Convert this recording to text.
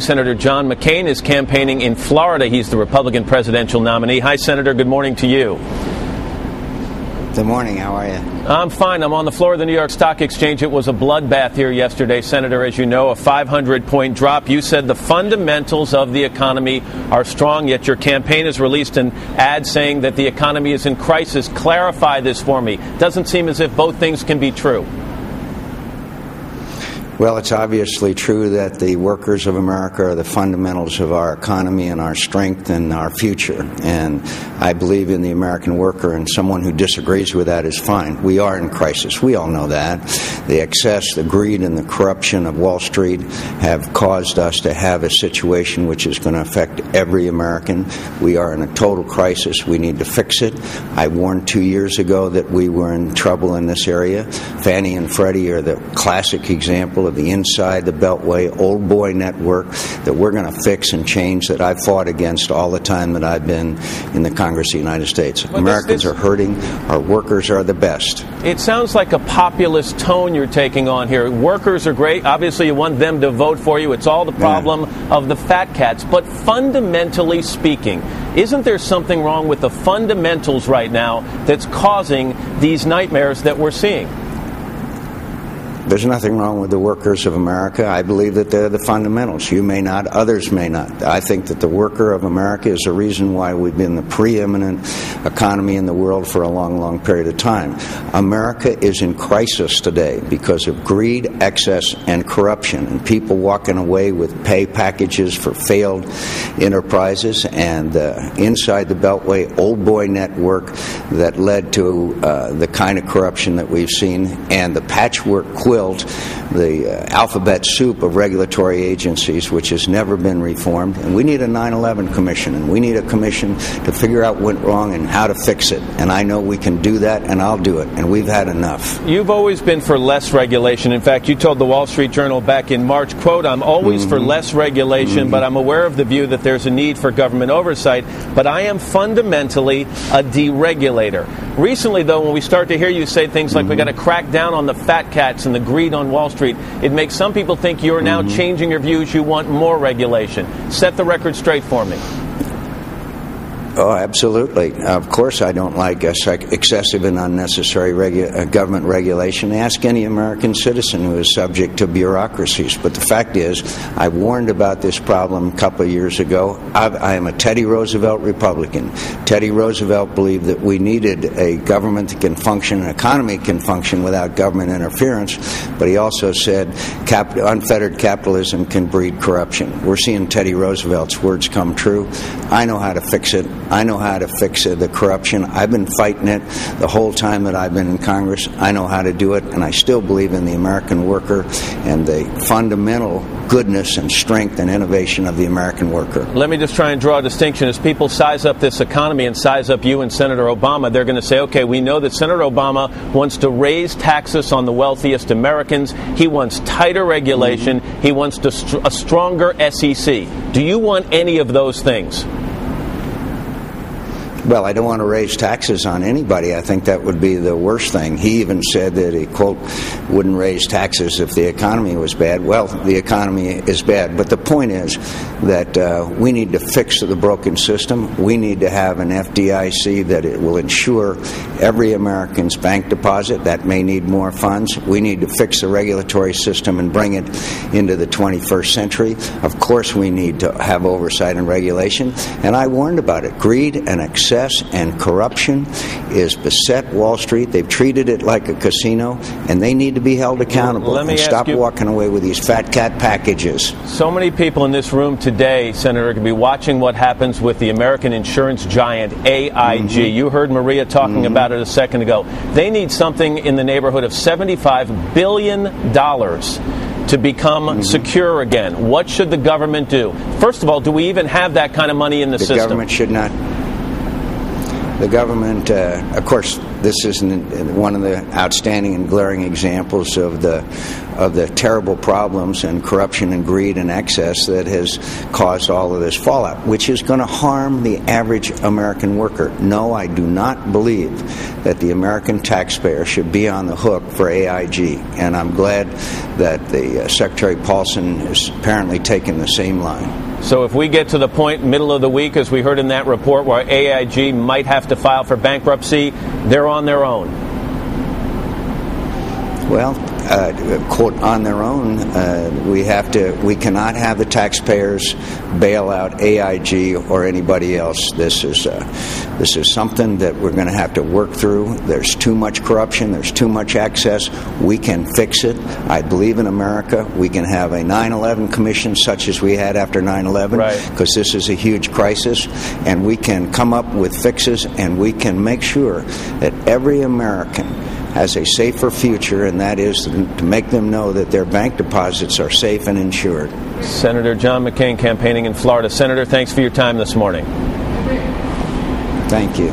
Senator John McCain is campaigning in Florida. He's the Republican presidential nominee. Hi, Senator. Good morning to you. Good morning. How are you? I'm fine. I'm on the floor of the New York Stock Exchange. It was a bloodbath here yesterday, Senator. As you know, a 500 point drop. You said the fundamentals of the economy are strong, yet your campaign has released an ad saying that the economy is in crisis. Clarify this for me. Doesn't seem as if both things can be true. Well, it's obviously true that the workers of America are the fundamentals of our economy and our strength and our future. And I believe in the American worker, and someone who disagrees with that is fine. We are in crisis. We all know that. The excess, the greed, and the corruption of Wall Street have caused us to have a situation which is going to affect every American. We are in a total crisis. We need to fix it. I warned two years ago that we were in trouble in this area. Fannie and Freddie are the classic example of the inside the Beltway old boy network that we're going to fix and change that I've fought against all the time that I've been in the Congress of the United States. Well, Americans this- this- are hurting. Our workers are the best. It sounds like a populist tone you're taking on here. Workers are great. Obviously, you want them to vote for you. It's all the problem of the fat cats. But fundamentally speaking, isn't there something wrong with the fundamentals right now that's causing these nightmares that we're seeing? There's nothing wrong with the workers of America. I believe that they're the fundamentals. You may not, others may not. I think that the worker of America is the reason why we've been the preeminent economy in the world for a long, long period of time. America is in crisis today because of greed, excess, and corruption, and people walking away with pay packages for failed enterprises and uh, inside the Beltway old boy network that led to uh, the kind of corruption that we've seen and the patchwork quilt, world the uh, alphabet soup of regulatory agencies, which has never been reformed. And we need a 9 11 commission, and we need a commission to figure out what went wrong and how to fix it. And I know we can do that, and I'll do it. And we've had enough. You've always been for less regulation. In fact, you told the Wall Street Journal back in March, quote, I'm always for mm-hmm. less regulation, mm-hmm. but I'm aware of the view that there's a need for government oversight, but I am fundamentally a deregulator. Recently, though, when we start to hear you say things like we mm-hmm. got to crack down on the fat cats and the greed on Wall Street, it makes some people think you're now mm-hmm. changing your views, you want more regulation. Set the record straight for me. Oh, absolutely. Of course, I don't like excessive and unnecessary regu- uh, government regulation. Ask any American citizen who is subject to bureaucracies. But the fact is, I warned about this problem a couple of years ago. I've, I am a Teddy Roosevelt Republican. Teddy Roosevelt believed that we needed a government that can function, an economy can function without government interference. But he also said cap- unfettered capitalism can breed corruption. We're seeing Teddy Roosevelt's words come true. I know how to fix it. I know how to fix uh, the corruption. I've been fighting it the whole time that I've been in Congress. I know how to do it, and I still believe in the American worker and the fundamental goodness and strength and innovation of the American worker. Let me just try and draw a distinction. As people size up this economy and size up you and Senator Obama, they're going to say, okay, we know that Senator Obama wants to raise taxes on the wealthiest Americans. He wants tighter regulation. He wants str- a stronger SEC. Do you want any of those things? Well, I don't want to raise taxes on anybody. I think that would be the worst thing. He even said that he, quote, wouldn't raise taxes if the economy was bad. Well, the economy is bad. But the point is that uh, we need to fix the broken system. We need to have an FDIC that it will ensure every American's bank deposit. That may need more funds. We need to fix the regulatory system and bring it into the 21st century. Of course, we need to have oversight and regulation. And I warned about it. Greed and excess and corruption is beset Wall Street. They've treated it like a casino, and they need to be held accountable Let me and stop you- walking away with these fat cat packages. So many people in this room today, Senator, could be watching what happens with the American insurance giant AIG. Mm-hmm. You heard Maria talking mm-hmm. about it a second ago. They need something in the neighborhood of $75 billion to become mm-hmm. secure again. What should the government do? First of all, do we even have that kind of money in the, The system? government should not. The government, uh, of course, this is one of the outstanding and glaring examples of the of the terrible problems and corruption and greed and excess that has caused all of this fallout, which is going to harm the average American worker. No, I do not believe that the American taxpayer should be on the hook for AIG, and I'm glad that the uh, Secretary Paulson has apparently taken the same line. So if we get to the point middle of the week, as we heard in that report, where AIG might have to file for bankruptcy, they're on their own. Well, uh, quote on their own. Uh, we have to. We cannot have the taxpayers bail out AIG or anybody else. This is uh, this is something that we're going to have to work through. There's too much corruption. There's too much excess. We can fix it. I believe in America. We can have a 9/11 commission such as we had after 9/11 because right. this is a huge crisis, and we can come up with fixes and we can make sure that every American has a safer future, and that is to make them know that their bank deposits are safe and insured. Senator John McCain campaigning in Florida. Senator, thanks for your time this morning. Thank you.